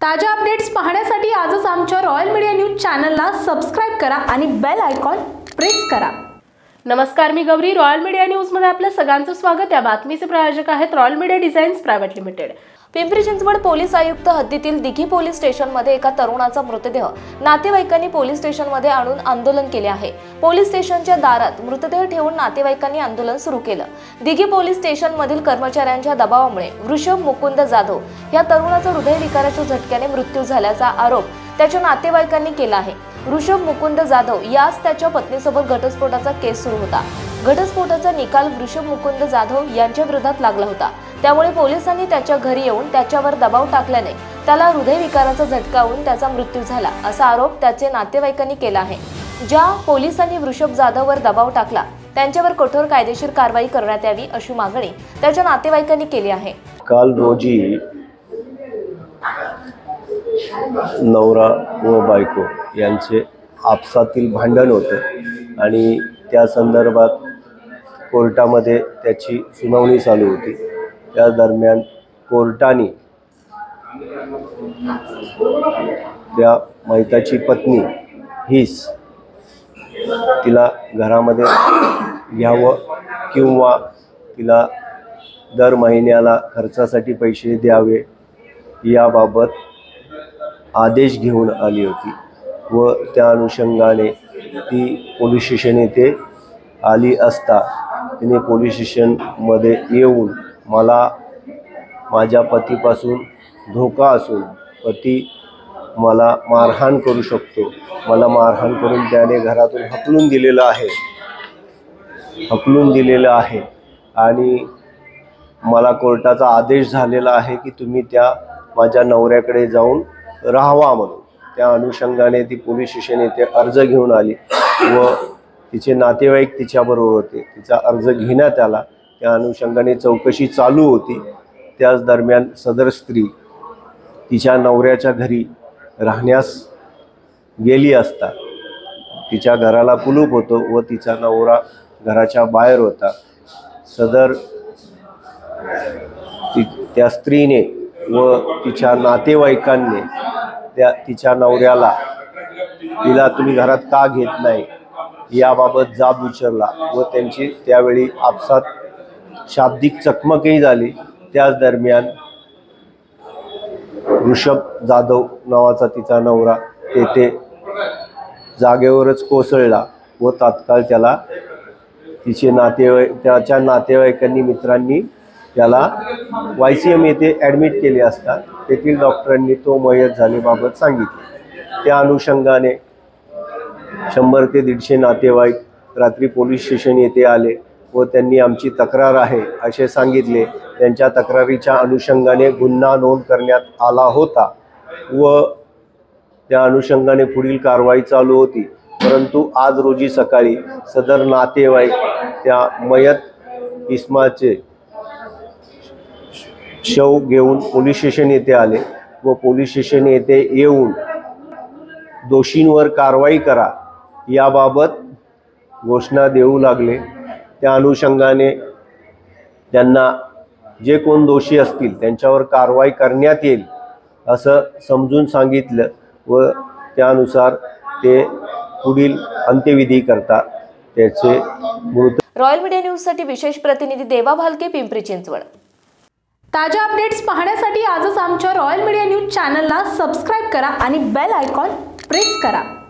ताज्या अपडेट्स पाहण्यासाठी आजच आमच्या रॉयल मीडिया न्यूज चॅनलला सबस्क्राईब करा आणि बेल आयकॉन प्रेस करा. नमस्कार मी गौरी. रॉयल मीडिया न्यूजमध्ये आपल्या सगळ्यांचं स्वागत. या बातमीचे प्रायोजक आहेत Royal Media Designs Private Limited Pimpri Chinchwad police आयुक्त हद्दीतील दिघी पोलीस स्टेशनमध्ये एका तरुणाचा मृतदेह नातेवाईकांनी पोलीस स्टेशनमध्ये आणून आंदोलन केले आहे. पोलीस स्टेशनच्या दारात मृतदेह ठेवून नातेवाईकांनी आंदोलन सुरू केलं. दिघी पोलीस स्टेशनमधील कर्मचाऱ्यांच्या दबावामुळे वृषभ मुकुंद जाधव या तरुणाचा हृदयविकाराच्या झटक्याने मृत्यू झाल्याचा आरोप त्याच्या नातेवाईकांनी केला आहे. वृषभ मुकुंद जाधव याच त्याच्या पत्नीसोबत घटस्फोटाचा केस सुरू होता. घटस्फोटाचा निकाल वृषभ मुकुंद जाधव यांच्या विरोधात लागला होता. त्यामुळे पोलिसांनी त्याच्या घरी येऊन त्याच्यावर दबाव टाकल्याने त्याला हृदयविकाराचा झटका होऊन त्याचा मृत्यू झाला असा आरोप त्याचे नातेवाईकांनी केला आहे. ज्या पोलिसांनी वृषभ जाधववर दबाव टाकला त्यांच्यावर कठोर कायदेशीर कारवाई करण्यात यावी अशी मागणी त्याच्या नातेवाईकांनी केली आहे. काल रोजी नवरा व बायको यांचे आपसातील भांडण होतं आणि त्या संदर्भात कोर्टामध्ये त्याची सुनावणी चालू होती. त्या दरम्यान कोर्टाने त्या मैताची पत्नी हीच तिला घरामध्ये घ्यावं किंवा तिला दर महिन्याला खर्चासाठी पैसे द्यावे याबाबत आदेश घेऊन आली होती व त्या अनुषंगाने ती पोलीस स्टेशन येथे आली असता तिने पोलीस स्टेशनमध्ये येऊन मला माझ्या पतीपासून धोका असून पती मला मारहाण करू शकतो. मला मारहाण करून त्याने घरातून हकलून दिलेलं आहे. हकलून दिलेलं आहे. आणि मला कोर्टाचा आदेश झालेला आहे की तुम्ही त्या माझ्या नवऱ्याकडे जाऊन राहावा म्हणून. त्या अनुषंगाने ती पोलीस स्टेशन येथे अर्ज घेऊन आली व तिचे नातेवाईक तिच्याबरोबर होते. तिचा अर्ज घेण्यात आला. त्या अनुषंगाने चौकशी चालू होती. त्याच दरम्यान सदर स्त्री तिच्या नवऱ्याच्या घरी राहण्यास गेली असता. तिच्या घराला कुलूप होतो व तिचा नवरा घराच्या बाहेर होता. सदर ती त्या स्त्रीने व तिच्या नातेवाईकांनी त्या तिच्या नवऱ्याला तिला तुम्ही घरात का घेत नाही? याबाबत जाब विचारला व त्यांची त्यावेळी आपसात शाब्दिक चकमकही झाली. त्याच दरम्यान ऋषभ जाधव नावाचा तिचा नवरा तेथे जागेवरच कोसळला व तात्काळ त्याला तिचे नातेवाईक त्याच्या नातेवाईकांनी मित्रांनी त्याला वाय सी एम येथे ॲडमिट केले असता तेथील डॉक्टरांनी तो मयत झाल्याबाबत सांगितले. त्या अनुषंगाने शंभर ते दीडशे नातेवाईक रात्री पोलीस स्टेशन येथे आले व त्यांनी आमची तक्रार आहे असे सांगितले. त्यांच्या तक्रारीच्या अनुषंगाने गुन्हा नोंद करण्यात आला होता व त्या अनुषंगाने पुढील कारवाई चालू होती. परंतु आज रोजी सकाळी सदर नातेवाईक त्या मयत इस्माचे शव घेऊन पोलीस स्टेशन येथे आले व पोलीस स्टेशन येथे येऊन दोषींवर कारवाई करा याबाबत घोषणा देऊ लागले. त्या अनुषंगाने त्यांना जे कोण दोषी असतील त्यांच्यावर कारवाई करण्यात येईल असं समजून सांगितलं व त्यानुसार ते पुढील अंत्यविधी करतात. त्याचे मृत रॉयल मीडिया न्यूजसाठी विशेष प्रतिनिधी देवा भालके पिंपरी चिंचवड. ताज्या अपडेट्स पाहण्यासाठी आजच आमच्या रॉयल मीडिया न्यूज चॅनलला सबस्क्राईब करा आणि बेल आयकॉन प्रेस करा.